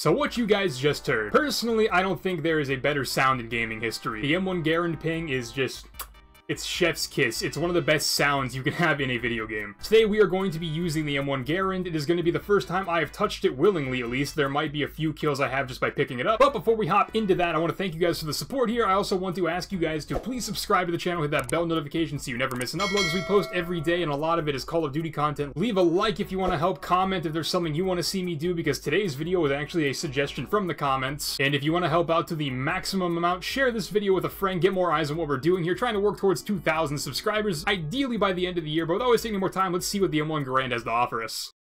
So what you guys just heard. Personally, I don't think there is a better sound in gaming history. The M1 Garand ping is just it's chef's kiss. It's one of the best sounds you can have in a video game. Today we are going to be using the M1 Garand. It is going to be the first time I have touched it willingly, at least. There might be a few kills I have just by picking it up. But before we hop into that, I want to thank you guys for the support here. I also want to ask you guys to please subscribe to the channel, hit that bell notification so you never miss an upload, we post every day, and a lot of it is Call of Duty content. Leave a like if you want to help, comment if there's something you want to see me do, because today's video was actually a suggestion from the comments. And if you want to help out to the maximum amount, share this video with a friend, get more eyes on what we're doing here, trying to work towards 2,000 subscribers ideally by the end of the year, but without wasting any more time, let's see what the M1 Garand has to offer us.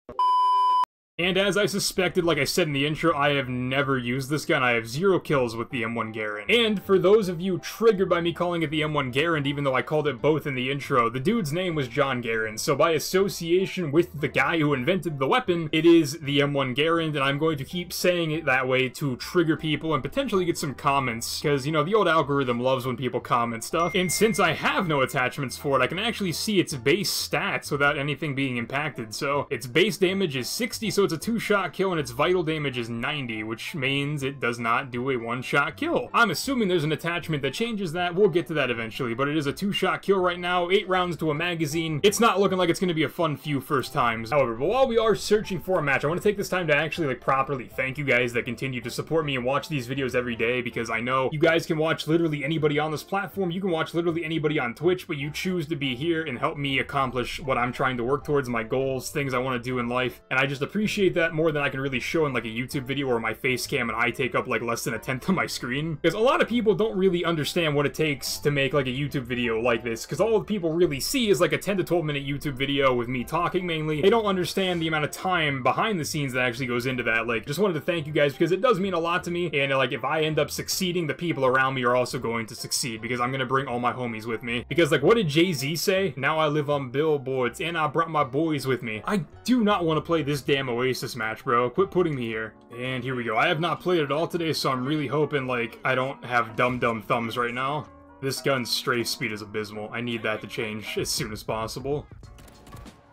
And as I suspected, like I said in the intro, I have never used this gun. I have zero kills with the M1 Garand. And for those of you triggered by me calling it the M1 Garand, even though I called it both in the intro, the dude's name was John Garand. So by association with the guy who invented the weapon, it is the M1 Garand, and I'm going to keep saying it that way to trigger people and potentially get some comments, because, you know, the old algorithm loves when people comment stuff. And since I have no attachments for it, I can actually see its base stats without anything being impacted. So its base damage is 60, so it's a two-shot kill and its vital damage is 90, which means it does not do a one-shot kill. I'm assuming there's an attachment that changes that. We'll get to that eventually, but it is a two-shot kill right now, eight rounds to a magazine. It's not looking like it's going to be a fun few first times. However, but while we are searching for a match, I want to take this time to actually like properly thank you guys that continue to support me and watch these videos every day because I know you guys can watch literally anybody on this platform. You can watch literally anybody on Twitch, but you choose to be here and help me accomplish what I'm trying to work towards, my goals, things I want to do in life. And I just appreciate that more than I can really show in like a YouTube video where my face cam and I take up like less than a tenth of my screen. Because a lot of people don't really understand what it takes to make like a YouTube video like this. Because all the people really see is like a 10 to 12 minute YouTube video with me talking mainly. They don't understand the amount of time behind the scenes that actually goes into that. Like, just wanted to thank you guys because it does mean a lot to me. And like, if I end up succeeding, the people around me are also going to succeed because I'm going to bring all my homies with me. Because like, what did Jay-Z say? Now I live on billboards and I brought my boys with me. I do not want to play this damn Oasis match, bro. Quit putting me here. And here we go. I have not played at all today, so I'm really hoping, like, I don't have dumb-dumb thumbs right now. This gun's strafe speed is abysmal. I need that to change as soon as possible.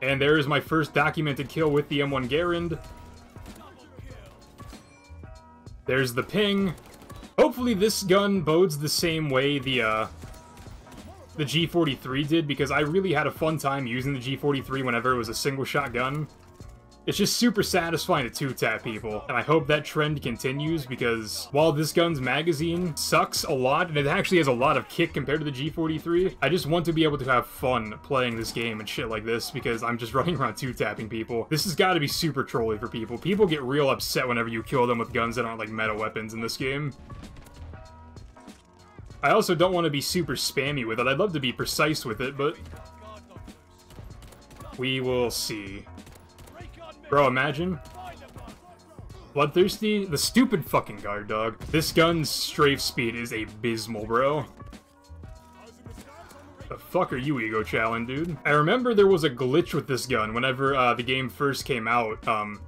And there is my first documented kill with the M1 Garand. There's the ping. Hopefully this gun bodes the same way the, uh, the G43 did, because I really had a fun time using the G43 whenever it was a single-shot gun. It's just super satisfying to two-tap people, and I hope that trend continues because while this gun's magazine sucks a lot, and it actually has a lot of kick compared to the G43, I just want to be able to have fun playing this game and shit like this because I'm just running around two-tapping people. This has got to be super trolly for people. People get real upset whenever you kill them with guns that aren't like meta weapons in this game. I also don't want to be super spammy with it. I'd love to be precise with it, but we will see. Bro, imagine. Bloodthirsty? The stupid fucking guard dog. This gun's strafe speed is abysmal, bro. The fuck are you, Ego Challenge, dude? I remember there was a glitch with this gun whenever uh, the game first came out. Um,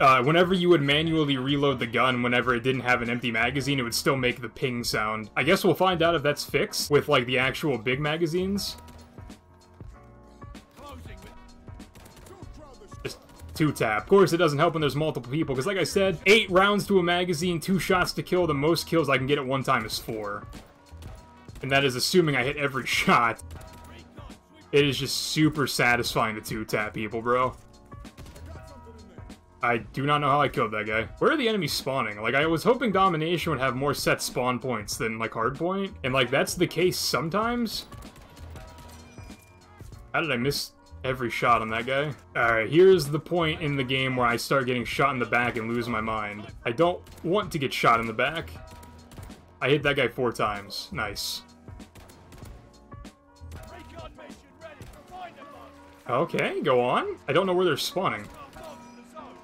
uh, whenever you would manually reload the gun whenever it didn't have an empty magazine, it would still make the ping sound. I guess we'll find out if that's fixed with, like, the actual big magazines. Two tap. Of course, it doesn't help when there's multiple people, because like I said, eight rounds to a magazine, two shots to kill, the most kills I can get at one time is four. And that is assuming I hit every shot. It is just super satisfying to two-tap people, bro. I do not know how I killed that guy. Where are the enemies spawning? Like, I was hoping Domination would have more set spawn points than, like, Hardpoint. And, like, that's the case sometimes. How did I miss every shot on that guy. Alright, here's the point in the game where I start getting shot in the back and lose my mind. I don't want to get shot in the back. I hit that guy four times. Nice. Okay, go on. I don't know where they're spawning.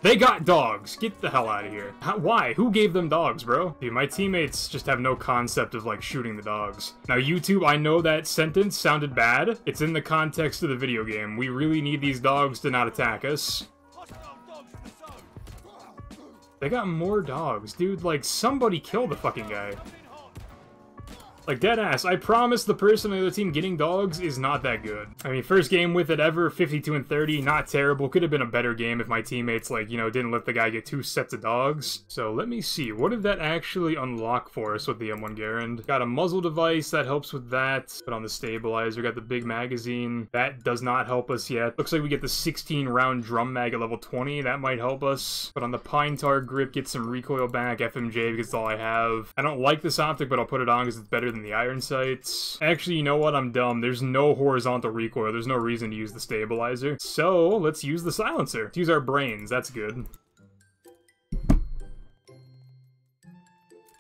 They got dogs. Get the hell out of here. How, why? Who gave them dogs, bro? Dude, my teammates just have no concept of, like, shooting the dogs. Now, YouTube, I know that sentence sounded bad. It's in the context of the video game. We really need these dogs to not attack us. They got more dogs. Dude, like, somebody kill the fucking guy. Like, deadass, I promise the person on the other team getting dogs is not that good. I mean, first game with it ever, 52 and 30, not terrible. Could have been a better game if my teammates, like, you know, didn't let the guy get two sets of dogs. So let me see, what did that actually unlock for us with the M1 Garand? Got a muzzle device, that helps with that. Put on the stabilizer, got the big magazine. That does not help us yet. Looks like we get the 16 round drum mag at level 20, that might help us. But on the Pine Tar grip, get some recoil back, FMJ because it's all I have. I don't like this optic, but I'll put it on because it's better than the iron sights. Actually, you know what? I'm dumb. There's no horizontal recoil. There's no reason to use the stabilizer. So, let's use the silencer. Let's use our brains. That's good.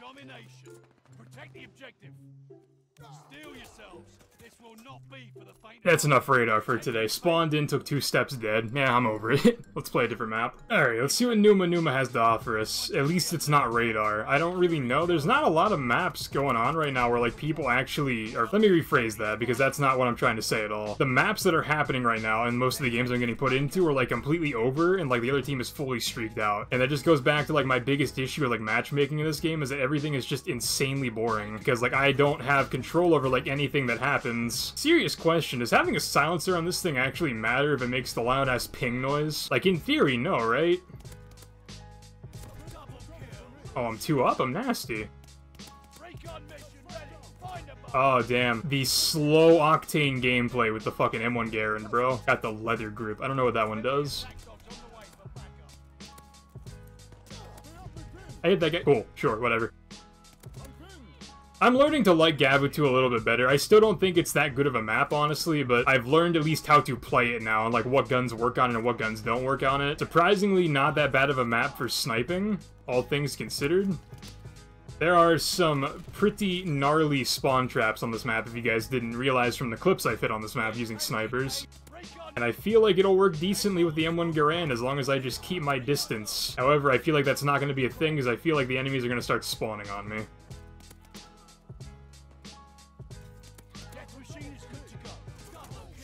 Domination. Protect the objective. Steel yourselves. This will not be for the faint. That's enough radar for today. Spawned in, took two steps dead. Yeah, I'm over it. let's play a different map. Alright, let's see what Numa Numa has to offer us. At least it's not radar. I don't really know. There's not a lot of maps going on right now where, like, people actually... Or let me rephrase that, because that's not what I'm trying to say at all. The maps that are happening right now, and most of the games I'm getting put into, are, like, completely over, and, like, the other team is fully streaked out. And that just goes back to, like, my biggest issue with, like, matchmaking in this game, is that everything is just insanely boring. Because, like, I don't have control over, like, anything that happens. Serious question, does having a silencer on this thing actually matter if it makes the loud-ass ping noise? Like, in theory, no, right? Oh, I'm two up? I'm nasty. Oh, damn. The slow octane gameplay with the fucking M1 Garand, bro. Got the leather grip. I don't know what that one does. I hit that guy. Cool. Sure, whatever. I'm learning to like Gavutu a little bit better. I still don't think it's that good of a map, honestly, but I've learned at least how to play it now, and like what guns work on it and what guns don't work on it. Surprisingly, not that bad of a map for sniping, all things considered. There are some pretty gnarly spawn traps on this map if you guys didn't realize from the clips I fit on this map using snipers. And I feel like it'll work decently with the M1 Garand as long as I just keep my distance. However, I feel like that's not going to be a thing because I feel like the enemies are going to start spawning on me.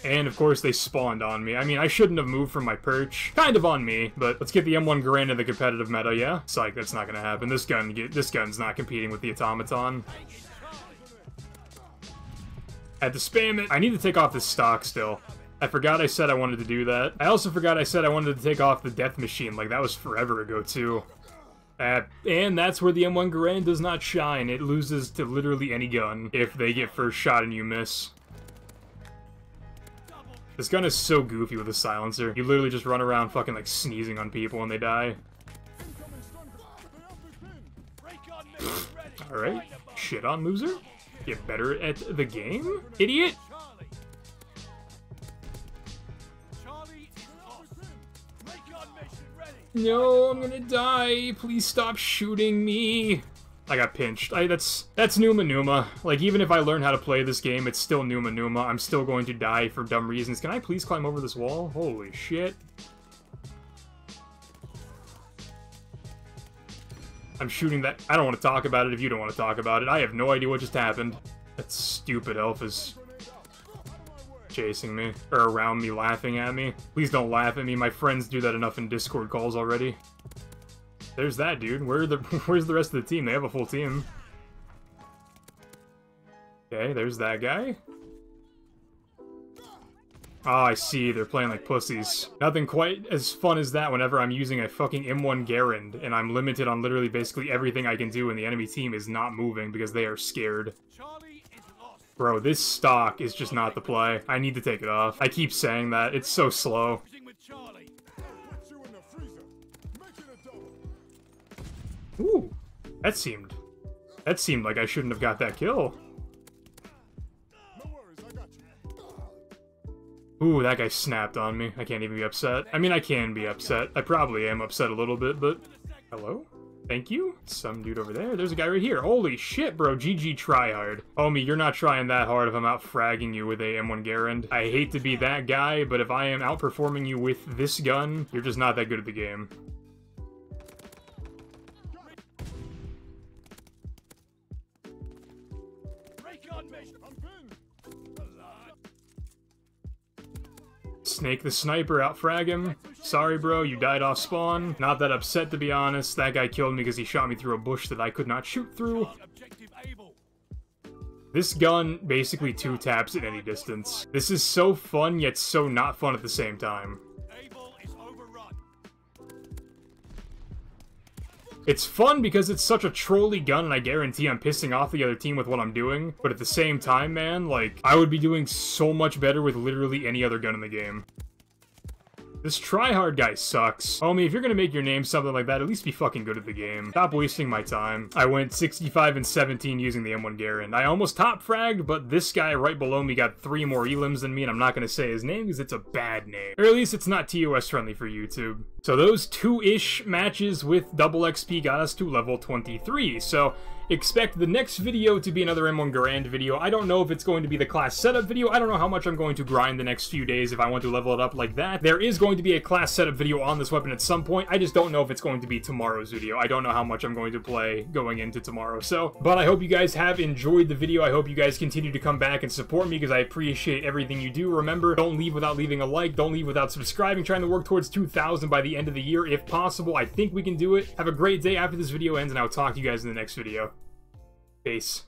And of course they spawned on me. I mean, I shouldn't have moved from my perch. Kind of on me, but let's get the M1 Garand in the competitive meta, yeah? Psych, that's not gonna happen. This gun, this gun's not competing with the automaton. Had to spam it. I need to take off this stock still. I forgot I said I wanted to do that. I also forgot I said I wanted to take off the death machine. Like, that was forever ago, too. Uh, and that's where the M1 Garand does not shine. It loses to literally any gun if they get first shot and you miss. This gun is so goofy with a silencer. You literally just run around fucking like sneezing on people and they die. Recon mission ready. Alright. Find a bomb. Shit on loser? Get better at the game? Idiot! Charlie. Charlie is off. Recon mission ready. No, I'm gonna die. Please stop shooting me. I got pinched. I, that's that's Numa Numa. Like, even if I learn how to play this game, it's still Numa Numa. I'm still going to die for dumb reasons. Can I please climb over this wall? Holy shit. I'm shooting that. I don't want to talk about it if you don't want to talk about it. I have no idea what just happened. That stupid elf is chasing me. Or around me, laughing at me. Please don't laugh at me. My friends do that enough in Discord calls already. There's that dude. Where the where's the rest of the team? They have a full team. Okay, there's that guy. Oh, I see. They're playing like pussies. Nothing quite as fun as that whenever I'm using a fucking M1 Garand, and I'm limited on literally basically everything I can do, and the enemy team is not moving because they are scared. Bro, this stock is just not the play. I need to take it off. I keep saying that. It's so slow. Ooh, that seemed... That seemed like I shouldn't have got that kill. Ooh, that guy snapped on me. I can't even be upset. I mean, I can be upset. I probably am upset a little bit, but... Hello? Thank you? Some dude over there. There's a guy right here. Holy shit, bro. GG tryhard. Homie, you're not trying that hard if I'm out fragging you with a M1 Garand. I hate to be that guy, but if I am outperforming you with this gun, you're just not that good at the game. Snake the sniper, out frag him. Sorry, bro, you died off spawn. Not that upset, to be honest. That guy killed me because he shot me through a bush that I could not shoot through. This gun basically two taps at any distance. This is so fun, yet so not fun at the same time. It's fun because it's such a trolly gun and I guarantee I'm pissing off the other team with what I'm doing, but at the same time, man, like, I would be doing so much better with literally any other gun in the game. This tryhard guy sucks. Homie, if you're gonna make your name something like that, at least be fucking good at the game. Stop wasting my time. I went 65 and 17 using the M1 Garand. I almost top fragged, but this guy right below me got three more elims than me, and I'm not gonna say his name because it's a bad name. Or at least it's not TOS friendly for YouTube. So those two-ish matches with double XP got us to level 23. So expect the next video to be another M1 Garand video. I don't know if it's going to be the class setup video. I don't know how much I'm going to grind the next few days if I want to level it up like that. There is going to be a class setup video on this weapon at some point. I just don't know if it's going to be tomorrow's video. I don't know how much I'm going to play going into tomorrow. So, but I hope you guys have enjoyed the video. I hope you guys continue to come back and support me because I appreciate everything you do. Remember, don't leave without leaving a like. Don't leave without subscribing. Trying to work towards 2,000 by the end of the year if possible. I think we can do it. Have a great day after this video ends and I'll talk to you guys in the next video. Peace.